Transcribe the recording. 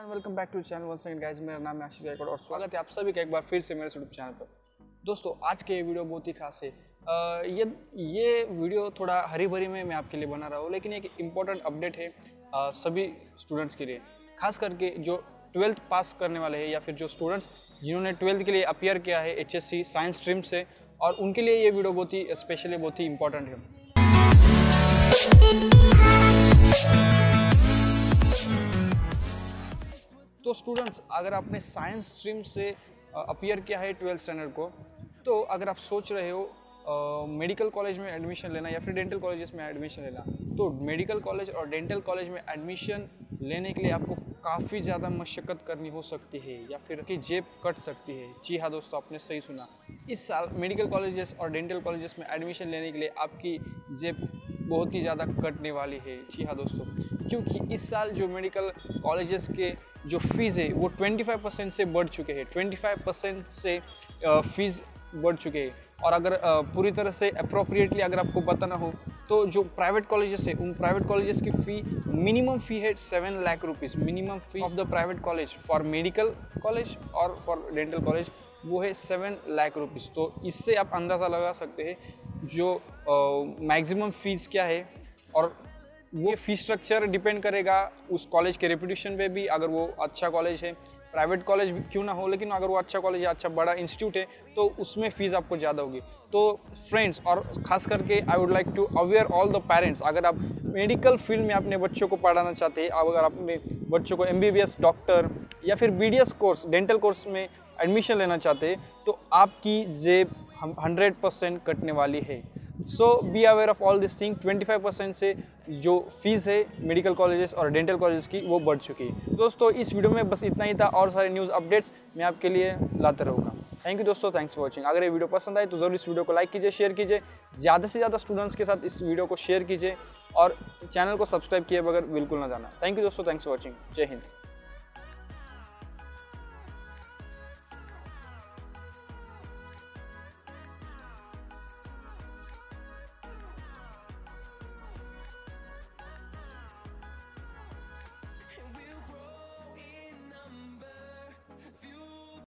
And welcome back to channel one second guys मेरा नाम है आशीष गायकवाड़ और स्वागत है आप सभी का एक बार फिर से मेरे यूट्यूब चैनल पर। दोस्तों आज के ये वीडियो बहुत ही खास है। ये ये वीडियो थोड़ा हरी भरी में मैं आपके लिए बना रहा हूँ लेकिन एक इम्पोर्टेंट अपडेट है अ, सभी स्टूडेंट्स के लिए। खास करके जो ट्वेल्थ पास करने वाले हैं या फिर जो स्टूडेंट्स जिन्होंने ट्वेल्थ के लिए अपियर किया है HSC साइंस स्ट्रीम से और उनके लिए ये वीडियो बहुत ही स्पेशली बहुत ही इंपॉर्टेंट है। तो स्टूडेंट्स अगर आपने साइंस स्ट्रीम से अपियर किया है ट्वेल्थ स्टैंडर्ड को तो अगर आप सोच रहे हो मेडिकल कॉलेज में एडमिशन लेना या फिर डेंटल कॉलेज में एडमिशन लेना तो मेडिकल कॉलेज और डेंटल कॉलेज में एडमिशन लेने के लिए आपको काफ़ी ज़्यादा मशक्क़त करनी हो सकती है या फिर कि जेब कट सकती है। जी हाँ दोस्तों, आपने सही सुना। इस साल मेडिकल कॉलेजेस और डेंटल कॉलेजेस में एडमिशन लेने के लिए आपकी जेब बहुत ही ज़्यादा कटने वाली है जी हाँ दोस्तों। क्योंकि इस साल जो मेडिकल कॉलेजेस के जो फ़ीस है, वो 25 परसेंट से बढ़ चुके हैं। 25 परसेंट से फ़ीस बढ़ चुके हैं। और अगर पूरी तरह से अप्रोप्रिएटली अगर आपको बताना हो तो जो प्राइवेट कॉलेजेस है, उन प्राइवेट कॉलेजेस की फ़ी मिनिमम फ़ी है seven lakh rupees minimum fee of the private college for medical college और फॉर डेंटल कॉलेज वो है सेवन लाख रुपीज़ तो इससे आप अंदाज़ा लगा सकते हैं जो मैक्सिमम फ़ीस क्या है और वो फ़ीस स्ट्रक्चर डिपेंड करेगा उस कॉलेज के रेपुटेशन पे भी। अगर वो अच्छा कॉलेज है प्राइवेट कॉलेज क्यों ना हो, लेकिन अगर वो अच्छा कॉलेज है अच्छा बड़ा इंस्टीट्यूट है तो उसमें फ़ीस आपको ज़्यादा होगी। तो फ्रेंड्स और खास करके I would like to aware all the parents अगर आप मेडिकल फ़ील्ड में अपने बच्चों को पढ़ाना चाहते हैं, अगर अपने बच्चों को एमबीबीएस डॉक्टर या फिर बीडीएस कोर्स डेंटल कोर्स में एडमिशन लेना चाहते तो आपकी जेब हम हंड्रेड परसेंट कटने वाली है। So be aware of all this thing 25 percent से जो फ़ीस है मेडिकल कॉलेजेस और डेंटल कॉलेजेस की, वो बढ़ चुकी है। दोस्तों, इस वीडियो में बस इतना ही था, और सारे न्यूज़ अपडेट्स मैं आपके लिए लाते रहूँगा। थैंक यू दोस्तों थैंक्स फॉर वॉचिंग अगर ये वीडियो पसंद आए तो ज़रूर इस वीडियो को लाइक कीजिए शेयर कीजिए, ज़्यादा से ज़्यादा स्टूडेंट्स के साथ इस वीडियो को शेयर कीजिए, और चैनल को सब्सक्राइब किए बगैर बिल्कुल ना जाना। थैंक यू दोस्तों थैंक्स फॉर वॉचिंग जय हिंद।